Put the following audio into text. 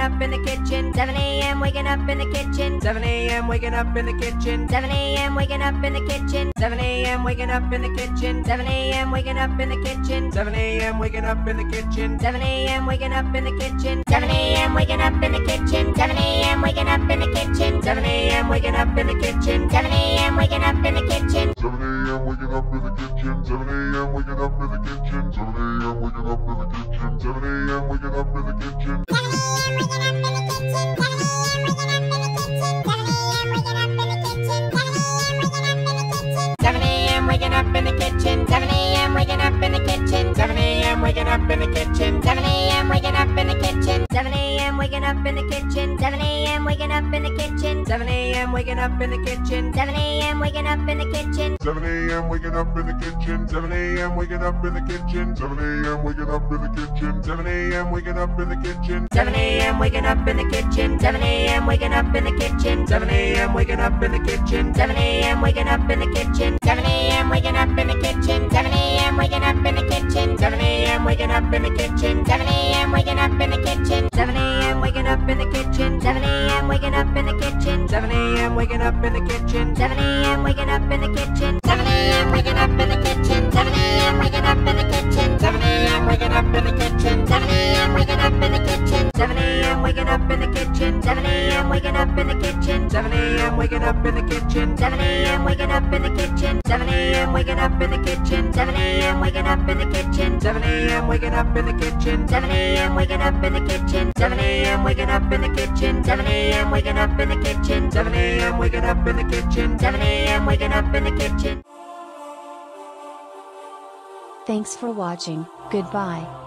kitchen. 7 a.m. waking up in the kitchen. 7 a.m. waking up in the kitchen. 7 a.m. waking up in the kitchen. 7 a.m. waking up in the kitchen. 7 a.m. waking up in the kitchen. 7 a.m. waking up in the kitchen. 7 a.m. waking up in the kitchen. 7 a.m. waking up in the kitchen. 7 a.m. waking up in the kitchen. 7 a.m. waking up in the kitchen. 7 a.m. waking up in the kitchen. 7 a.m. waking up in the kitchen. 7 a.m. waking up in the kitchen. 7 a.m. waking up in the kitchen. Seven a.m. waking up in the kitchen. Seven a.m. waking up in the kitchen. Seven a.m. waking up in the kitchen. Seven a.m. waking up in the kitchen. Seven a.m. waking up in the kitchen. Seven a.m. waking up in the kitchen. Seven a.m. waking up in the kitchen. Seven a.m. waking up in the kitchen. 7 a.m. waking up in the kitchen. 7 a.m. waking up in the kitchen. 7 a.m. waking up in the kitchen. 7 a.m. waking up in the kitchen. 7 a.m. waking up in the kitchen. 7 a.m. waking up in the kitchen. 7 a.m. waking up in the kitchen. 7 a.m. waking up in the kitchen. 7 a.m. waking up in the kitchen. 7 a.m. waking up in the kitchen. 7 a.m. waking up in the kitchen. 7 a.m. waking up a.m. waking up in the kitchen. 7 a.m. waking up in the kitchen. 7 a.m. waking up in the kitchen. 7 a.m. waking up in the kitchen. 7 a.m. waking up in the kitchen. 7 a.m. waking up in the kitchen. 7 a.m. waking up in the kitchen. 7 a.m. waking up in the kitchen. 7 a.m. waking up in the kitchen. 7 a.m. waking up in the kitchen. 7 a.m. waking up in the kitchen. 7 a.m. waking up in the kitchen. 7 a.m. waking up in the kitchen. 7 a.m. waking up in the kitchen. 7 a.m. waking up in the kitchen. 7 a.m. waking up in the kitchen. 7 a.m. waking up in the kitchen. 7 a.m. waking up in the kitchen. Thanks for watching, goodbye.